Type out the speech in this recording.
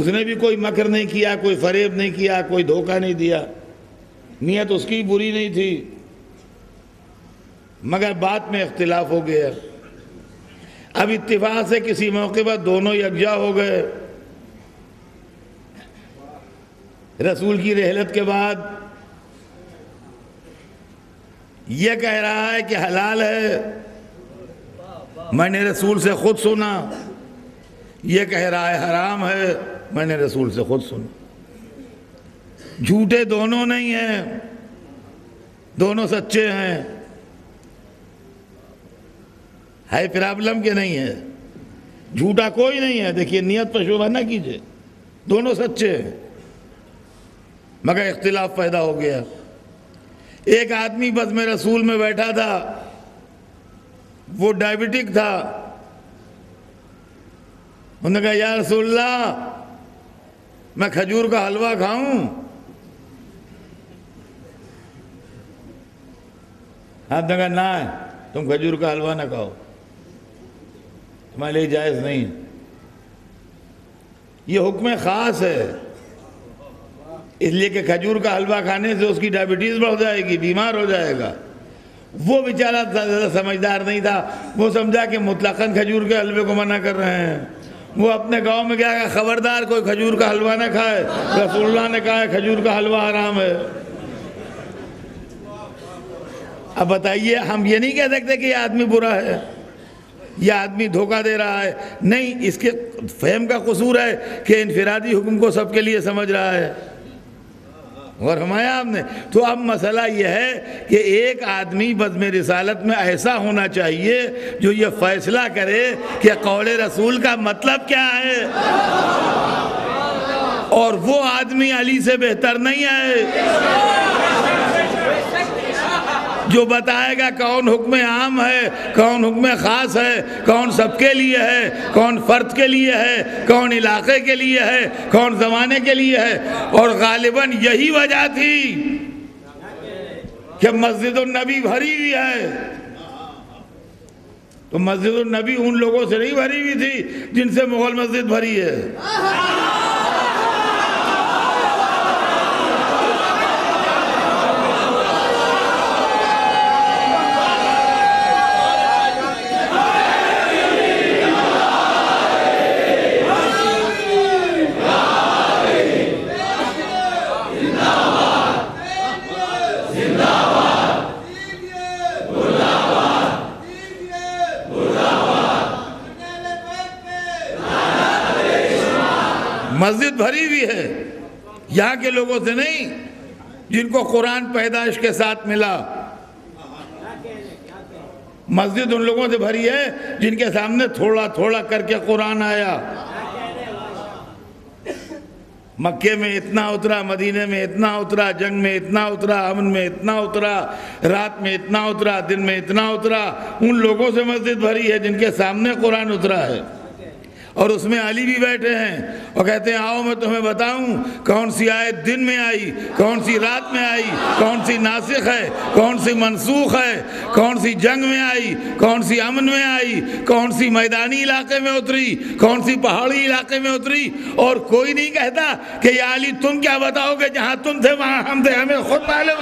उसने भी कोई मकर नहीं किया, कोई फरेब नहीं किया, कोई धोखा नहीं दिया। नीयत उसकी बुरी नहीं थी। मगर बात में इख्तिलाफ हो गया। अब इत्तेफाक से किसी मौके पर दोनों यकजा हो गए। रसूल की रहलत के बाद यह कह रहा है कि हलाल है। मैंने रसूल से खुद सुना। यह कह रहा है, हराम है। मैंने रसूल से खुद सुना। झूठे दोनों नहीं हैं। दोनों सच्चे हैं। है प्रॉब्लम के नहीं है। झूठा कोई नहीं है। देखिए, नियत पर शोभा ना कीजिए। दोनों सच्चे हैं। मगर इख्तिलाफ पैदा हो गया। एक आदमी बस में रसूल में बैठा था। वो डायबिटिक था। उन्होंने कहा या रसूल्ला मैं खजूर का हलवा खाऊं? आपने कहा, ना, तुम खजूर का हलवा ना खाओ। तुम्हारे लिए जायज़ नहीं ये हुक्म ख़ास है। इसलिए कि खजूर का हलवा खाने से उसकी डायबिटीज़ बढ़ जाएगी, बीमार हो जाएगा। वो बेचारा ज़्यादा समझदार नहीं था। वो समझा कि मुतलकन खजूर के हलवे को मना कर रहे हैं। वो अपने गाँव में गया खबरदार, कोई खजूर का हलवा ना खाए। रसुल्ला ने कहा है खजूर का हलवा आराम है। अब बताइए, हम ये नहीं कह सकते कि ये आदमी बुरा है। यह आदमी धोखा दे रहा है। नहीं, इसके फहम का कसूर है कि इनफरादी हुक्म को सबके लिए समझ रहा है। और हमाया आपने तो अब मसला यह है कि एक आदमी बदम रसालत में ऐसा होना चाहिए जो ये फैसला करे कि कौल रसूल का मतलब क्या है। और वो आदमी अली से बेहतर नहीं है। जो बताएगा कौन हुक्म आम है, कौन हुक्म ख़ास है, कौन सबके लिए है, कौन फ़र्द के लिए है, कौन इलाके के लिए है, कौन ज़माने के लिए है। और गालिबा यही वजह थी कि मस्जिद नबी भरी हुई है। तो मस्जिद नबी उन लोगों से नहीं भरी हुई थी जिनसे मुगल मस्जिद भरी है। मस्जिद भरी हुई है। यहाँ के लोगों से नहीं, जिनको कुरान पैदाइश के साथ मिला। मस्जिद उन लोगों से भरी है, जिनके सामने थोड़ा थोड़ा करके कुरान आया। मक्के में इतना उतरा, मदीने में इतना उतरा, जंग में इतना उतरा, अमन में इतना उतरा, रात में इतना उतरा, दिन में इतना उतरा, उन लोगों से मस्जिद भरी है, जिनके सामने कुरान उतरा है। और उसमें अली भी बैठे हैं और कहते हैं, आओ मैं तुम्हें बताऊँ कौन सी आयत दिन में आई, कौन सी रात में आई, कौन सी नासिक है, कौन सी मनसूख है, कौन सी जंग में आई, कौन सी अमन में आई, कौन सी मैदानी इलाके में उतरी, कौन सी पहाड़ी इलाके में उतरी। और कोई नहीं कहता कि या अली, तुम क्या बताओगे, जहाँ तुम थे, वहाँ हम थे, हमें खुद मालूम।